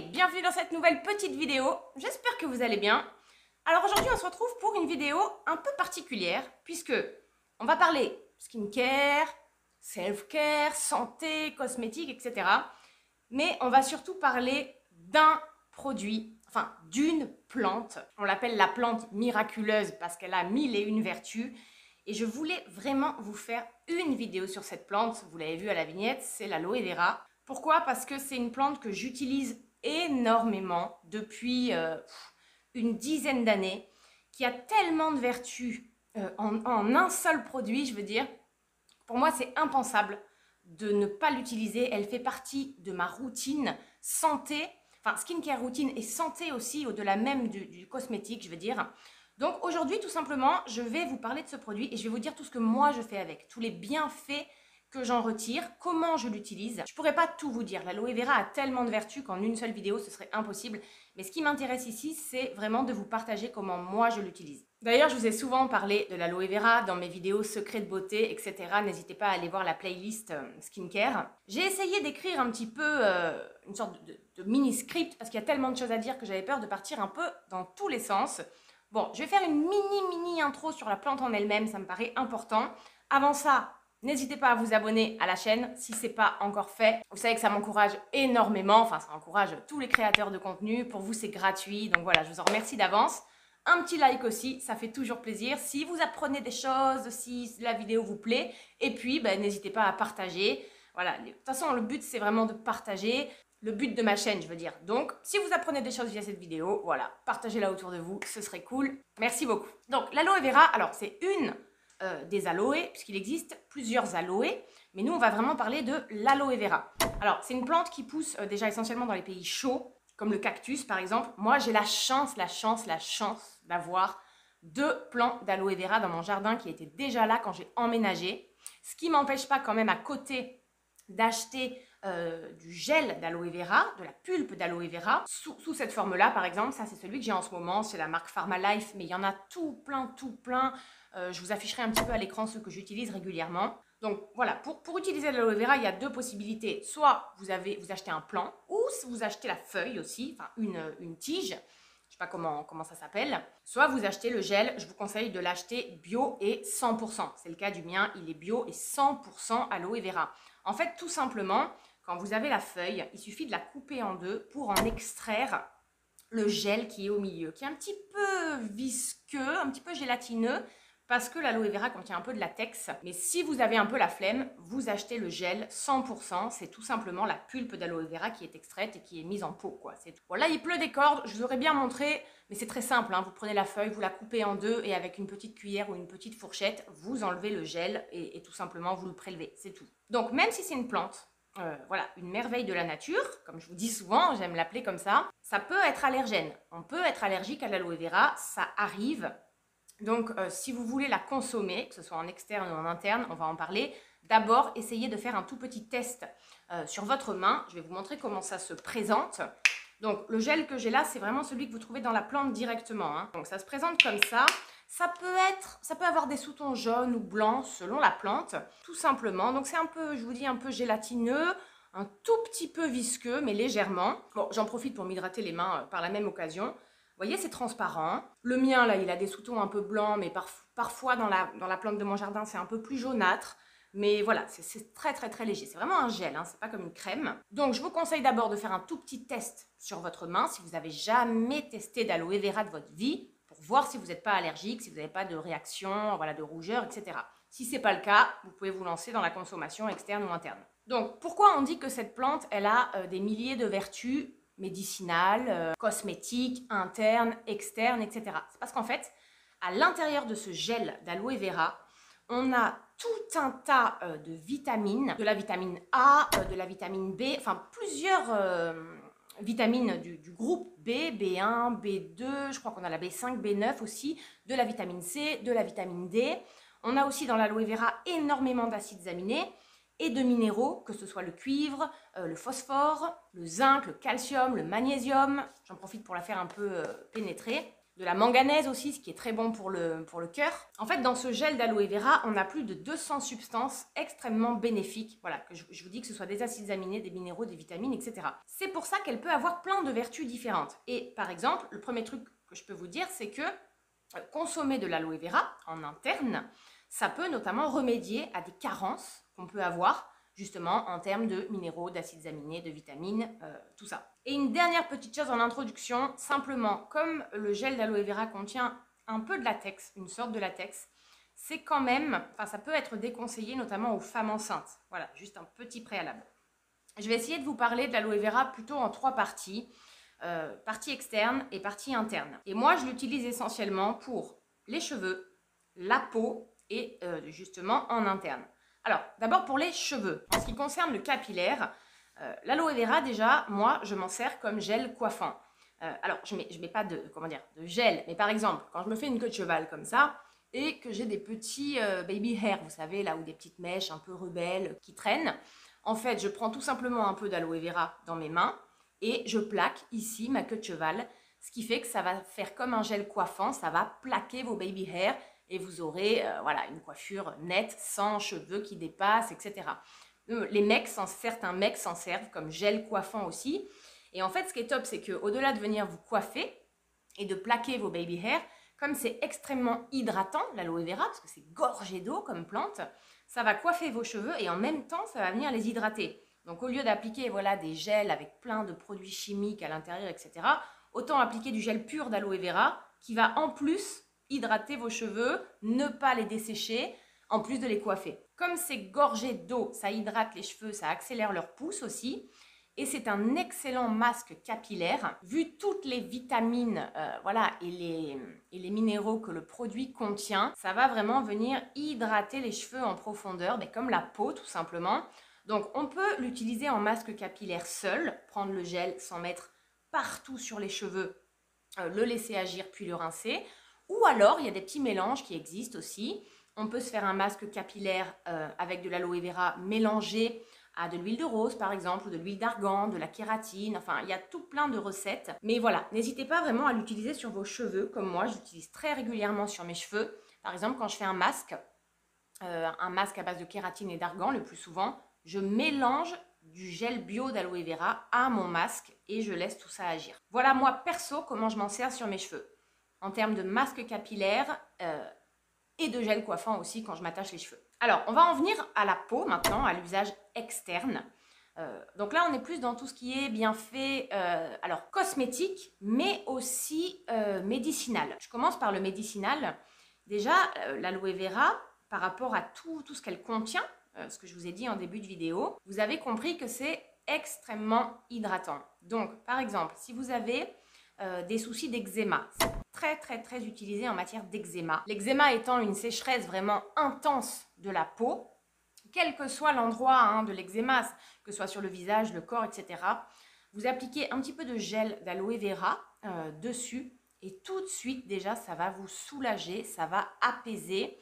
Bienvenue dans cette nouvelle petite vidéo. J'espère que vous allez bien. Alors aujourd'hui, on se retrouve pour une vidéo un peu particulière puisque on va parler skincare, self-care, santé, cosmétique, etc. Mais on va surtout parler d'un produit, enfin d'une plante. On l'appelle la plante miraculeuse parce qu'elle a mille et une vertus. Et je voulais vraiment vous faire une vidéo sur cette plante. Vous l'avez vu à la vignette, c'est l'aloe vera. Pourquoi? Parce que c'est une plante que j'utilise énormément depuis euh, une dizaine d'années, qui a tellement de vertus euh, en, un seul produit, je veux dire. Pour moi, c'est impensable de ne pas l'utiliser. Elle fait partie de ma routine santé, enfin skincare routine et santé aussi, au-delà même du, du cosmétique, je veux dire. Donc aujourd'hui, tout simplement, je vais vous parler de ce produit et je vais vous dire tout ce que moi je fais avec, tous les bienfaits que j'en retire, comment je l'utilise? Je pourrais pas tout vous dire. L'aloe vera a tellement de vertus qu'en une seule vidéo, ce serait impossible. Mais ce qui m'intéresse ici, c'est vraiment de vous partager comment moi je l'utilise. D'ailleurs, je vous ai souvent parlé de l'aloe vera dans mes vidéos secrets de beauté, etc. N'hésitez pas à aller voir la playlist euh, skincare. J'ai essayé d'écrire un petit peu euh, une sorte de, mini-script parce qu'il y a tellement de choses à dire que j'avais peur de partir un peu dans tous les sens. Bon, je vais faire une mini mini intro sur la plante en elle-même, ça me paraît important. Avant ça, N'hésitez pas à vous abonner à la chaîne si ce n'est pas encore fait. Vous savez que ça m'encourage énormément, enfin ça encourage tous les créateurs de contenu. Pour vous, c'est gratuit, donc voilà, je vous en remercie d'avance. Un petit like aussi, ça fait toujours plaisir. Si vous apprenez des choses, si la vidéo vous plaît, et puis ben, n'hésitez pas à partager. Voilà, de toute façon, le but c'est vraiment de partager. Le but de ma chaîne, je veux dire. Donc, si vous apprenez des choses via cette vidéo, voilà, partagez-la autour de vous, ce serait cool. Merci beaucoup. Donc, l'aloe vera, alors c'est une euh, des aloés, puisqu'il existe plusieurs aloés, mais nous on va vraiment parler de l'aloe vera. Alors c'est une plante qui pousse euh, déjà essentiellement dans les pays chauds, comme le cactus par exemple. Moi j'ai la chance, la chance, la chance d'avoir deux plants d'aloe vera dans mon jardin qui étaient déjà là quand j'ai emménagé, ce qui m'empêche pas quand même à côté d'acheter euh, du gel d'aloe vera, de la pulpe d'aloe vera, sous, sous cette forme-là par exemple. Ça c'est celui que j'ai en ce moment, c'est la marque Pharmalife, mais il y en a tout plein, tout plein. Euh, je vous afficherai un petit peu à l'écran ceux que j'utilise régulièrement. Donc voilà, pour, pour utiliser l'aloe vera, il y a deux possibilités. Soit vous, avez, vous achetez un plant, ou vous achetez la feuille aussi, enfin une, une tige, je sais pas comment, comment ça s'appelle. Soit vous achetez le gel, je vous conseille de l'acheter bio et 100%. C'est le cas du mien, il est bio et 100% aloe vera. En fait, tout simplement, quand vous avez la feuille, il suffit de la couper en deux pour en extraire le gel qui est au milieu, qui est un petit peu visqueux, un petit peu gélatineux, parce que l'aloe vera contient un peu de latex. Mais si vous avez un peu la flemme, vous achetez le gel 100%. C'est tout simplement la pulpe d'aloe vera qui est extraite et qui est mise en pot. Quoi. C'est là, il pleut des cordes. Je vous aurais bien montré, mais c'est très simple. Hein. Vous prenez la feuille, vous la coupez en deux et avec une petite cuillère ou une petite fourchette, vous enlevez le gel et, tout simplement vous le prélevez. C'est tout. Donc, même si c'est une plante, euh, voilà, une merveille de la nature, comme je vous dis souvent, j'aime l'appeler comme ça, ça peut être allergène. On peut être allergique à l'aloe vera, ça arrive. Donc, euh, si vous voulez la consommer, que ce soit en externe ou en interne, on va en parler. D'abord, essayez de faire un tout petit test euh, sur votre main. Je vais vous montrer comment ça se présente. Donc, le gel que j'ai là, c'est vraiment celui que vous trouvez dans la plante directement. Hein. Donc, ça se présente comme ça. Ça peut être, ça peut avoir des sous-tons jaunes ou blancs selon la plante, tout simplement. Donc, c'est un peu, je vous dis, un peu gélatineux, un tout petit peu visqueux, mais légèrement. Bon, j'en profite pour m'hydrater les mains euh, par la même occasion voyez, c'est transparent. Le mien, là, il a des sous-tons un peu blancs, mais parfois dans la, dans la plante de mon jardin, c'est un peu plus jaunâtre. Mais voilà, c'est très très très léger. C'est vraiment un gel, hein, c'est pas comme une crème. Donc je vous conseille d'abord de faire un tout petit test sur votre main si vous n'avez jamais testé d'aloe vera de votre vie pour voir si vous n'êtes pas allergique, si vous n'avez pas de réaction, voilà, de rougeur, etc. Si c'est pas le cas, vous pouvez vous lancer dans la consommation externe ou interne. Donc pourquoi on dit que cette plante, elle a euh, des milliers de vertus médicinales, euh, cosmétiques, internes, externes, etc. C'est parce qu'en fait, à l'intérieur de ce gel d'aloe vera, on a tout un tas euh, de vitamines, de la vitamine A, euh, de la vitamine B, enfin plusieurs vitamines du, du, groupe B, B1, B2, je crois qu'on a la B5, B9 aussi, de la vitamine C, de la vitamine D. On a aussi dans l'aloe vera énormément d'acides aminés et de minéraux, que ce soit le cuivre, euh, le phosphore, le zinc, le calcium, le magnésium. J'en profite pour la faire un peu euh, pénétrer. de la manganèse aussi, ce qui est très bon pour le, pour le cœur. En fait, dans ce gel d'aloe vera, on a plus de 200 substances extrêmement bénéfiques. Voilà, que je, vous dis que ce soit des acides aminés, des minéraux, des vitamines, etc. C'est pour ça qu'elle peut avoir plein de vertus différentes. Et par exemple, le premier truc que je peux vous dire, c'est que euh, consommer de l'aloe vera en interne, ça peut notamment remédier à des carences qu'on peut avoir justement en termes de minéraux, d'acides aminés, de vitamines, euh, tout ça. Et une dernière petite chose en introduction, simplement, comme le gel d'aloe vera contient un peu de latex, une sorte de latex, c'est quand même, enfin ça peut être déconseillé notamment aux femmes enceintes. Voilà, juste un petit préalable. Je vais essayer de vous parler de l'aloe vera plutôt en trois parties. Euh, partie externe et partie interne. Et moi, je l'utilise essentiellement pour les cheveux, la peau et euh, justement en interne. Alors, d'abord pour les cheveux. En ce qui concerne le capillaire, euh, l'aloe vera, déjà, moi, je m'en sers comme gel coiffant. Euh, alors, je je mets pas de, comment dire, de gel, mais par exemple, quand je me fais une queue de cheval comme ça, et que j'ai des petits euh, baby hair, vous savez, là où des petites mèches un peu rebelles qui traînent, en fait, je prends tout simplement un peu d'aloe vera dans mes mains et je plaque ici ma queue de cheval, ce qui fait que ça va faire comme un gel coiffant, ça va plaquer vos baby hair et vous aurez voilà une coiffure nette, sans cheveux qui dépassent, etc. Euh, les mecs, certains mecs s'en servent comme gel coiffant aussi. Et en fait, ce qui est top, c'est qu'au-delà de venir vous coiffer et de plaquer vos baby hair, comme c'est extrêmement hydratant, l'aloe vera, parce que c'est gorgé d'eau comme plante, ça va coiffer vos cheveux et en même temps, ça va venir les hydrater. Donc au lieu d'appliquer voilà, des gels avec plein de produits chimiques à l'intérieur, etc., autant appliquer du gel pur d'aloe vera qui va en plus hydrater vos cheveux, ne pas les dessécher, en plus de les coiffer. Comme c'est gorgé d'eau, ça hydrate les cheveux, ça accélère leur pousse aussi. Et c'est un excellent masque capillaire. Vu toutes les vitamines euh, voilà, et les, minéraux que le produit contient, ça va vraiment venir hydrater les cheveux en profondeur, mais comme la peau tout simplement. Donc on peut l'utiliser en masque capillaire seul, prendre le gel sans mettre partout sur les cheveux, euh, le laisser agir puis le rincer. Ou alors il y a des petits mélanges qui existent aussi. On peut se faire un masque capillaire euh, avec de l'aloe vera mélangé à de l'huile de rose par exemple, ou de l'huile d'argan, de la kératine, enfin il y a tout plein de recettes. Mais voilà, n'hésitez pas vraiment à l'utiliser sur vos cheveux, comme moi je l'utilise très régulièrement sur mes cheveux. Par exemple quand je fais un masque, euh, un masque à base de kératine et d'argan le plus souvent, je mélange du gel bio d'aloe vera à mon masque et je laisse tout ça agir. Voilà moi perso comment je m'en sers sur mes cheveux. En termes de masque capillaire, euh, et de gel coiffant aussi quand je m'attache les cheveux. Alors, on va en venir à la peau maintenant, à l'usage externe. Euh, donc là, on est plus dans tout ce qui est bienfait, euh, alors cosmétique, mais aussi médicinal. Je commence par le médicinal. Déjà, l'aloe vera, par rapport à tout, tout ce qu'elle contient, ce que je vous ai dit en début de vidéo, vous avez compris que c'est extrêmement hydratant. Donc, par exemple, si vous avez des soucis d'eczéma, très très très utilisé en matière d'eczéma. L'eczéma étant une sécheresse vraiment intense de la peau, quel que soit l'endroit hein, de l'eczéma, que ce soit sur le visage, le corps, etc. Vous appliquez un petit peu de gel d'aloe vera euh, dessus et tout de suite déjà ça va vous soulager, ça va apaiser.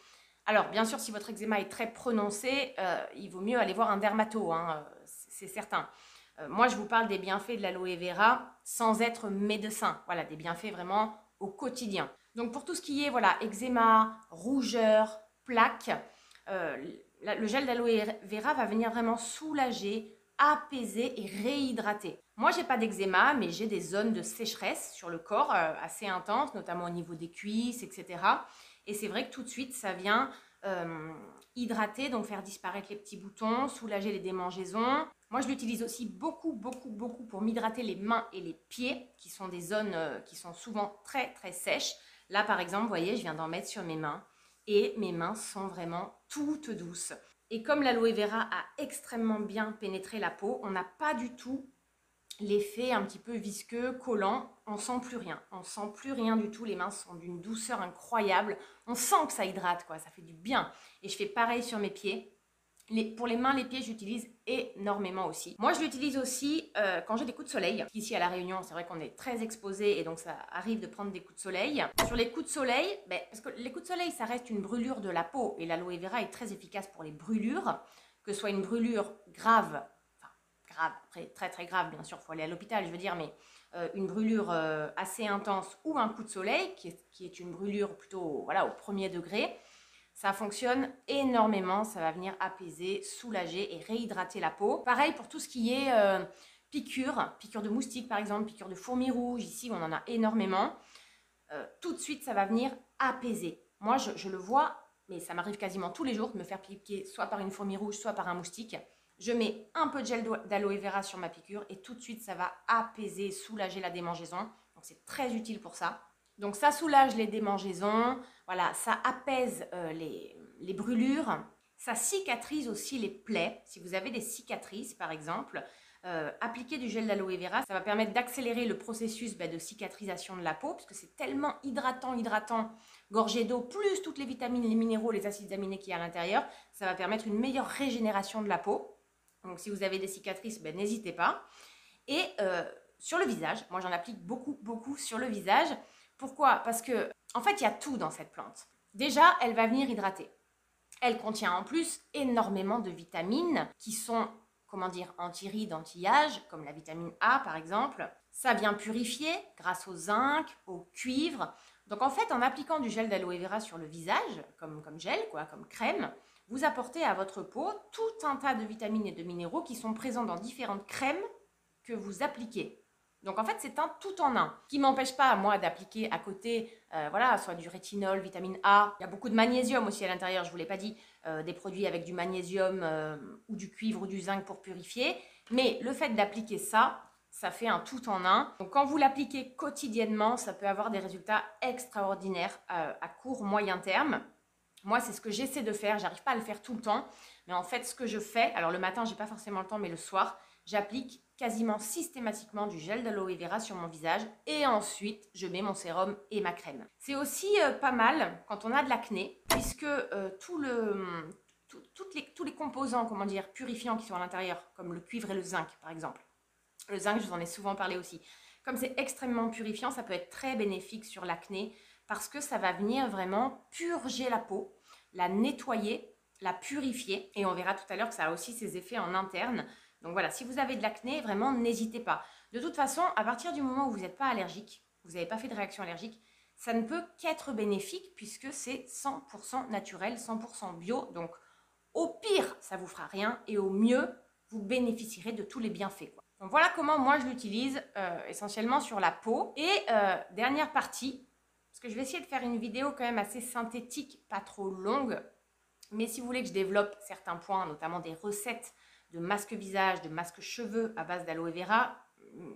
Alors bien sûr si votre eczéma est très prononcé, euh, il vaut mieux aller voir un dermato, hein, euh, c'est certain. Moi je vous parle des bienfaits de l'aloe vera sans être médecin. Voilà, des bienfaits vraiment au quotidien. Donc pour tout ce qui est voilà eczéma, rougeur, plaques, euh, le gel d'aloe vera va venir vraiment soulager, apaiser et réhydrater. Moi, j'ai pas d'eczéma, mais j'ai des zones de sécheresse sur le corps euh, assez intenses, notamment au niveau des cuisses, etc. Et c'est vrai que tout de suite, ça vient euh, hydrater, donc faire disparaître les petits boutons, soulager les démangeaisons. Moi, je l'utilise aussi beaucoup, beaucoup, beaucoup pour m'hydrater les mains et les pieds, qui sont des zones euh, qui sont souvent très, très sèches. Là, par exemple, vous voyez, je viens d'en mettre sur mes mains et mes mains sont vraiment toutes douces. Et comme l'aloe vera a extrêmement bien pénétré la peau, on n'a pas du tout l'effet un petit peu visqueux, collant, on sent plus rien. On sent plus rien du tout, les mains sont d'une douceur incroyable. On sent que ça hydrate, quoi, ça fait du bien. Et je fais pareil sur mes pieds. Pour les mains, les pieds, j'utilise énormément aussi. Moi, je l'utilise aussi euh, quand j'ai des coups de soleil. Ici, à La Réunion, c'est vrai qu'on est très exposé et donc ça arrive de prendre des coups de soleil. Sur les coups de soleil, ben, parce que les coups de soleil, ça reste une brûlure de la peau et l'aloe vera est très efficace pour les brûlures, que ce soit une brûlure grave grave, après très très grave, bien sûr, il faut aller à l'hôpital, je veux dire, mais euh, une brûlure euh, assez intense ou un coup de soleil, qui est, qui est, une brûlure plutôt voilà, au premier degré, ça fonctionne énormément, ça va venir apaiser, soulager et réhydrater la peau. Pareil pour tout ce qui est euh, piqûre, piqûre de moustique par exemple, piqûre de fourmis rouges, ici on en a énormément. tout de suite, ça va venir apaiser. Moi, je, je le vois, mais ça m'arrive quasiment tous les jours de me faire piquer soit par une fourmi rouge, soit par un moustique. Je mets un peu de gel d'aloe vera sur ma piqûre et tout de suite, ça va apaiser, soulager la démangeaison. Donc, c'est très utile pour ça. Donc, ça soulage les démangeaisons. Voilà, ça apaise euh, les, brûlures. Ça cicatrise aussi les plaies. Si vous avez des cicatrices, par exemple, euh, appliquer du gel d'aloe vera, ça va permettre d'accélérer le processus bah, de cicatrisation de la peau, parce que c'est tellement hydratant, hydratant, gorgé d'eau, plus toutes les vitamines, les minéraux, les acides aminés qu'il y a à l'intérieur, ça va permettre une meilleure régénération de la peau. Donc si vous avez des cicatrices, ben, n'hésitez pas. Et euh, sur le visage, moi j'en applique beaucoup, beaucoup sur le visage. Pourquoi? Parce que en fait, il y a tout dans cette plante. Déjà, elle va venir hydrater. Elle contient en plus énormément de vitamines qui sont, comment dire, anti-rides, anti-âge, comme la vitamine A par exemple. Ça vient purifier grâce au zinc, au cuivre. Donc en fait, en appliquant du gel d'aloe vera sur le visage, comme, comme gel, quoi, comme crème, vous apportez à votre peau tout un tas de vitamines et de minéraux qui sont présents dans différentes crèmes que vous appliquez. Donc en fait, c'est un tout en un qui m'empêche pas moi d'appliquer à côté, euh, voilà, soit du rétinol, vitamine A. Il y a beaucoup de magnésium aussi à l'intérieur. Je vous l'ai pas dit, euh, des produits avec du magnésium euh, ou du cuivre ou du zinc pour purifier. Mais le fait d'appliquer ça, ça fait un tout en un. Donc quand vous l'appliquez quotidiennement, ça peut avoir des résultats extraordinaires à court moyen terme. Moi, c'est ce que j'essaie de faire. J'arrive pas à le faire tout le temps. Mais en fait, ce que je fais, alors le matin, j'ai pas forcément le temps, mais le soir, j'applique quasiment systématiquement du gel d'aloe vera sur mon visage. Et ensuite, je mets mon sérum et ma crème. C'est aussi euh, pas mal quand on a de l'acné, puisque euh, tous les composants, comment dire, purifiants qui sont à l'intérieur, comme le cuivre et le zinc, par exemple. Le zinc, je vous en ai souvent parlé aussi. Comme c'est extrêmement purifiant, ça peut être très bénéfique sur l'acné parce que ça va venir vraiment purger la peau, la nettoyer, la purifier. Et on verra tout à l'heure que ça a aussi ses effets en interne. Donc voilà, si vous avez de l'acné, vraiment n'hésitez pas. De toute façon, à partir du moment où vous n'êtes pas allergique, vous n'avez pas fait de réaction allergique, ça ne peut qu'être bénéfique puisque c'est 100% naturel, 100% bio. Donc au pire, ça vous fera rien et au mieux, vous bénéficierez de tous les bienfaits. Donc voilà comment moi je l'utilise euh, essentiellement sur la peau. Et euh, dernière partie, parce que je vais essayer de faire une vidéo quand même assez synthétique, pas trop longue. Mais si vous voulez que je développe certains points, notamment des recettes de masques visage, de masques cheveux à base d'aloe vera,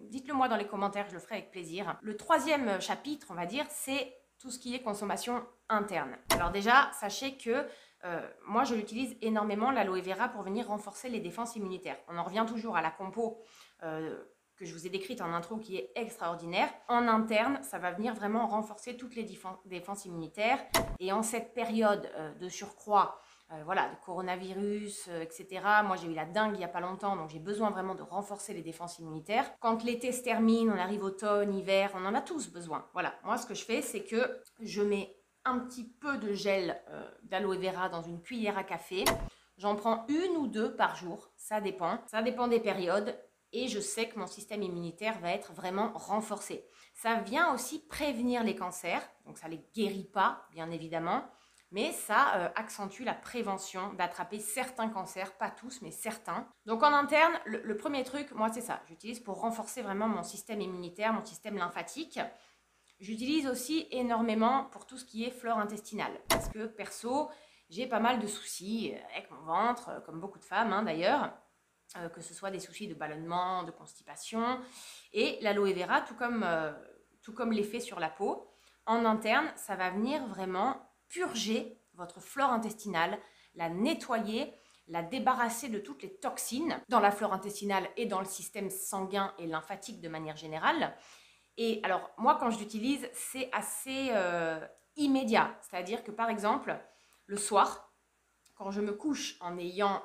dites-le moi dans les commentaires, je le ferai avec plaisir. Le troisième chapitre, on va dire, c'est tout ce qui est consommation interne. Alors déjà, sachez que euh, moi, je l'utilise énormément, l'aloe vera, pour venir renforcer les défenses immunitaires. On en revient toujours à la compo euh, que je vous ai décrite en intro qui est extraordinaire. En interne, ça va venir vraiment renforcer toutes les défenses immunitaires. Et en cette période euh, de surcroît, voilà, de coronavirus, euh, etc. Moi, j'ai eu la dingue il n'y a pas longtemps, donc j'ai besoin vraiment de renforcer les défenses immunitaires. Quand l'été se termine, on arrive automne, hiver, on en a tous besoin. Voilà, moi, ce que je fais, c'est que je mets un petit peu de gel d'aloe vera dans une cuillère à café. J'en prends une ou deux par jour, ça dépend. Ça dépend des périodes et je sais que mon système immunitaire va être vraiment renforcé. Ça vient aussi prévenir les cancers, donc ça ne les guérit pas, bien évidemment, mais ça euh, accentue la prévention d'attraper certains cancers, pas tous, mais certains. Donc en interne, le, premier truc, moi c'est ça, j'utilise pour renforcer vraiment mon système immunitaire, mon système lymphatique. J'utilise aussi énormément pour tout ce qui est flore intestinale, parce que perso, j'ai pas mal de soucis avec mon ventre, comme beaucoup de femmes hein, d'ailleurs. Euh, que ce soit des soucis de ballonnement, de constipation. Et l'aloe vera, tout comme, euh, tout comme l'effet sur la peau, en interne, ça va venir vraiment purger votre flore intestinale, la nettoyer, la débarrasser de toutes les toxines dans la flore intestinale et dans le système sanguin et lymphatique de manière générale. Et alors, moi, quand je l'utilise, c'est assez euh, immédiat. C'est-à-dire que, par exemple, le soir, quand je me couche en ayant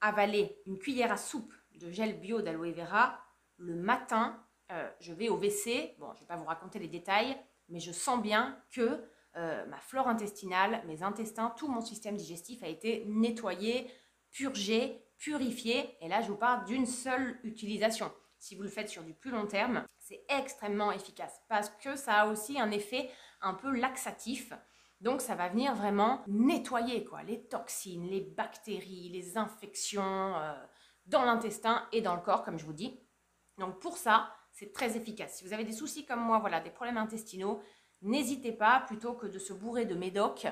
avaler une cuillère à soupe de gel bio d'aloe vera, le matin, euh, je vais au WC. Bon, je ne vais pas vous raconter les détails, mais je sens bien que euh, ma flore intestinale, mes intestins, tout mon système digestif a été nettoyé, purgé, purifier. Et là, je vous parle d'une seule utilisation. Si vous le faites sur du plus long terme, c'est extrêmement efficace parce que ça a aussi un effet un peu laxatif. Donc ça va venir vraiment nettoyer les toxines, les bactéries, les infections euh, dans l'intestin et dans le corps, comme je vous dis. Donc pour ça, c'est très efficace. Si vous avez des soucis comme moi, voilà, des problèmes intestinaux, n'hésitez pas, plutôt que de se bourrer de médoc,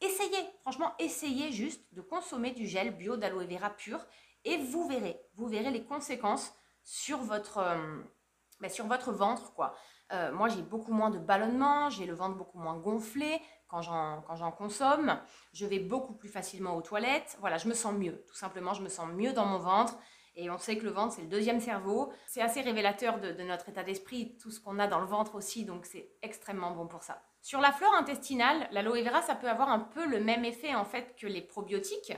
essayez, franchement, essayez juste de consommer du gel bio d'aloe vera pur et vous verrez, vous verrez les conséquences sur votre, euh, ben, sur votre ventre, quoi. Euh, moi, j'ai beaucoup moins de ballonnement, j'ai le ventre beaucoup moins gonflé quand j'en consomme. Je vais beaucoup plus facilement aux toilettes. Voilà, je me sens mieux. Tout simplement, je me sens mieux dans mon ventre. Et on sait que le ventre, c'est le deuxième cerveau. C'est assez révélateur de, notre état d'esprit, tout ce qu'on a dans le ventre aussi, donc c'est extrêmement bon pour ça. Sur la flore intestinale, l'aloe vera, ça peut avoir un peu le même effet en fait que les probiotiques.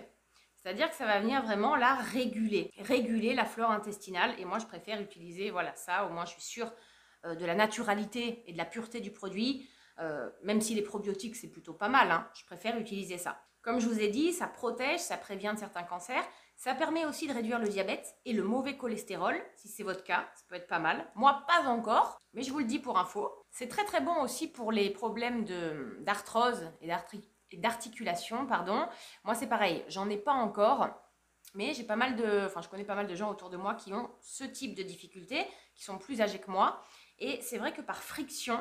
C'est-à-dire que ça va venir vraiment la réguler, réguler la flore intestinale. Et moi, je préfère utiliser, voilà, ça, au moins je suis sûre euh, de la naturalité et de la pureté du produit. Euh, même si les probiotiques, c'est plutôt pas mal, hein, je préfère utiliser ça. Comme je vous ai dit, ça protège, ça prévient de certains cancers. Ça permet aussi de réduire le diabète et le mauvais cholestérol, si c'est votre cas, ça peut être pas mal. Moi, pas encore, mais je vous le dis pour info. C'est très très bon aussi pour les problèmes d'arthrose et d'articulation, pardon. Moi, c'est pareil, j'en ai pas encore, mais j'ai pas mal de, enfin, je connais pas mal de gens autour de moi qui ont ce type de difficultés, qui sont plus âgés que moi. Et c'est vrai que par friction,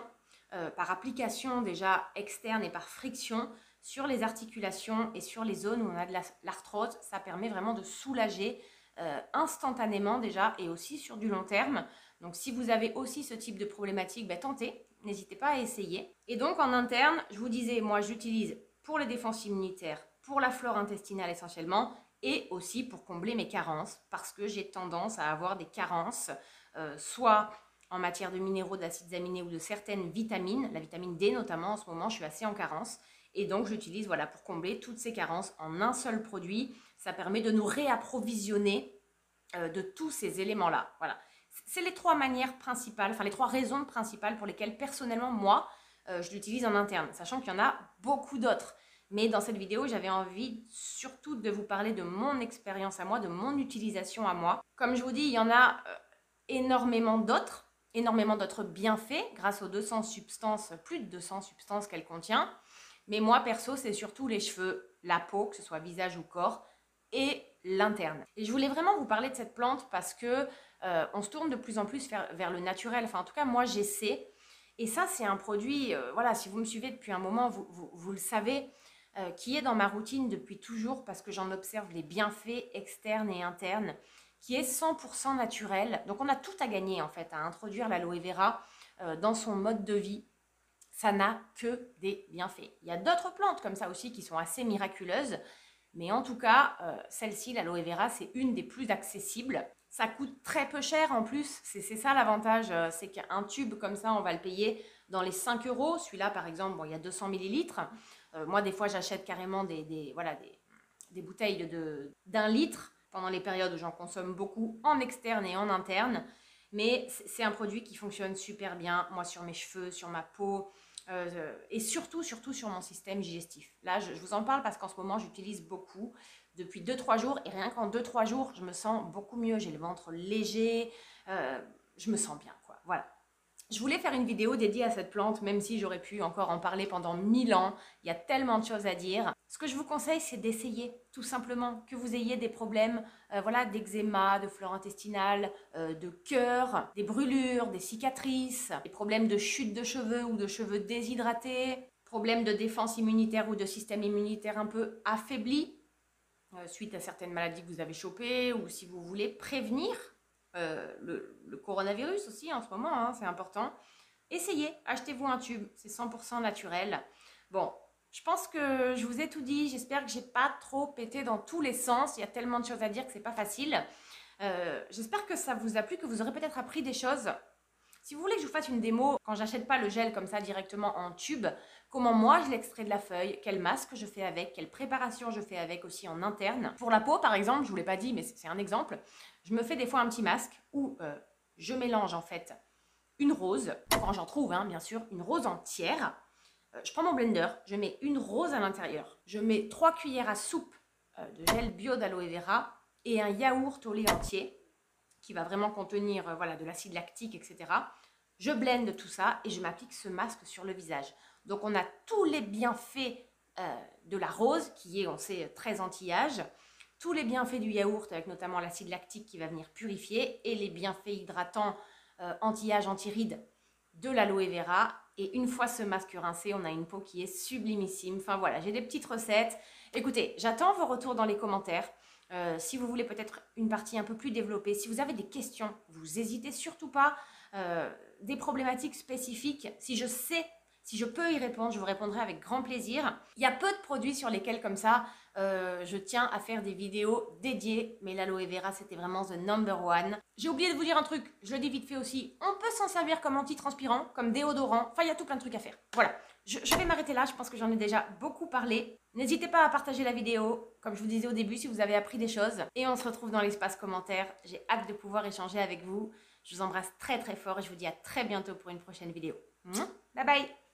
euh, par application déjà externe et par friction sur les articulations et sur les zones où on a de l'arthrose, ça permet vraiment de soulager euh, instantanément déjà et aussi sur du long terme. Donc si vous avez aussi ce type de problématique, ben, tentez, n'hésitez pas à essayer. Et donc en interne, je vous disais, moi j'utilise pour les défenses immunitaires, pour la flore intestinale essentiellement, et aussi pour combler mes carences, parce que j'ai tendance à avoir des carences, euh, soit en matière de minéraux, d'acides aminés ou de certaines vitamines, la vitamine D notamment, en ce moment, je suis assez en carence. Et donc, j'utilise voilà, pour combler toutes ces carences en un seul produit. Ça permet de nous réapprovisionner euh, de tous ces éléments-là. Voilà. C'est les trois manières principales, enfin les trois raisons principales pour lesquelles personnellement, moi, euh, je l'utilise en interne, sachant qu'il y en a beaucoup d'autres. Mais dans cette vidéo, j'avais envie surtout de vous parler de mon expérience à moi, de mon utilisation à moi. Comme je vous dis, il y en a euh, énormément d'autres énormément d'autres bienfaits grâce aux 200 substances, plus de 200 substances qu'elle contient. Mais moi, perso, c'est surtout les cheveux, la peau, que ce soit visage ou corps, et l'interne. Et je voulais vraiment vous parler de cette plante parce que euh, on se tourne de plus en plus vers, le naturel. Enfin, en tout cas, moi, j'essaie. Et ça, c'est un produit, euh, voilà, si vous me suivez depuis un moment, vous, vous, le savez, euh, qui est dans ma routine depuis toujours parce que j'en observe les bienfaits externes et internes qui est 100% naturel. Donc on a tout à gagner en fait à introduire l'aloe vera dans son mode de vie. Ça n'a que des bienfaits. Il y a d'autres plantes comme ça aussi qui sont assez miraculeuses, mais en tout cas, euh, celle-ci, l'aloe vera, c'est une des plus accessibles. Ça coûte très peu cher en plus, c'est ça l'avantage, euh, c'est qu'un tube comme ça, on va le payer dans les 5 euros. Celui-là, par exemple, bon, il y a 200 millilitres. moi, des fois, j'achète carrément des, voilà, des, des bouteilles d'un litre pendant les périodes où j'en consomme beaucoup en externe et en interne. Mais c'est un produit qui fonctionne super bien, moi, sur mes cheveux, sur ma peau, euh, et surtout, surtout sur mon système digestif. Là, je, vous en parle parce qu'en ce moment, j'utilise beaucoup depuis 2-3 jours, et rien qu'en 2-3 jours, je me sens beaucoup mieux. J'ai le ventre léger, euh, je me sens bien, quoi. Voilà. Je voulais faire une vidéo dédiée à cette plante, même si j'aurais pu encore en parler pendant mille ans. Il y a tellement de choses à dire. Ce que je vous conseille, c'est d'essayer, tout simplement, que vous ayez des problèmes euh, voilà, d'eczéma, de flore intestinale, euh, de cœur, des brûlures, des cicatrices, des problèmes de chute de cheveux ou de cheveux déshydratés, problèmes de défense immunitaire ou de système immunitaire un peu affaibli, euh, suite à certaines maladies que vous avez chopées, ou si vous voulez prévenir le, coronavirus aussi en ce moment, hein, c'est important. Essayez, achetez-vous un tube, c'est 100% naturel. Bon, je pense que je vous ai tout dit. J'espère que j'ai pas trop pété dans tous les sens. Il y a tellement de choses à dire que c'est pas facile. Euh, j'espère que ça vous a plu, que vous aurez peut-être appris des choses. Si vous voulez que je vous fasse une démo, quand j'achète pas le gel comme ça directement en tube, comment moi je l'extrais de la feuille, quel masque je fais avec, quelle préparation je fais avec aussi en interne. Pour la peau par exemple, je vous l'ai pas dit mais c'est un exemple, je me fais des fois un petit masque où euh, je mélange en fait une rose, quand j'en trouve hein, bien sûr, une rose entière, je prends mon blender, je mets une rose à l'intérieur, je mets 3 cuillères à soupe euh, de gel bio d'aloe vera et un yaourt au lait entier qui va vraiment contenir euh, voilà, de l'acide lactique, etc. Je blende tout ça et je m'applique ce masque sur le visage. Donc on a tous les bienfaits euh, de la rose, qui est, on sait, très anti-âge, tous les bienfaits du yaourt, avec notamment l'acide lactique qui va venir purifier, et les bienfaits hydratants euh, anti-âge, anti-rides de l'aloe vera. Et une fois ce masque rincé, on a une peau qui est sublimissime. Enfin voilà, j'ai des petites recettes. Écoutez, j'attends vos retours dans les commentaires. Euh, si vous voulez peut-être une partie un peu plus développée, si vous avez des questions, vous hésitez surtout pas. Euh, des problématiques spécifiques, si je sais, si je peux y répondre, je vous répondrai avec grand plaisir. Il y a peu de produits sur lesquels comme ça, euh, je tiens à faire des vidéos dédiées, mais l'aloe vera c'était vraiment the number one. J'ai oublié de vous dire un truc, je le dis vite fait aussi, on peut s'en servir comme antitranspirant, comme déodorant, enfin il y a tout plein de trucs à faire. Voilà, je, je vais m'arrêter là, je pense que j'en ai déjà beaucoup parlé. N'hésitez pas à partager la vidéo, comme je vous disais au début, si vous avez appris des choses. Et on se retrouve dans l'espace commentaire, j'ai hâte de pouvoir échanger avec vous. Je vous embrasse très très fort et je vous dis à très bientôt pour une prochaine vidéo. Bye bye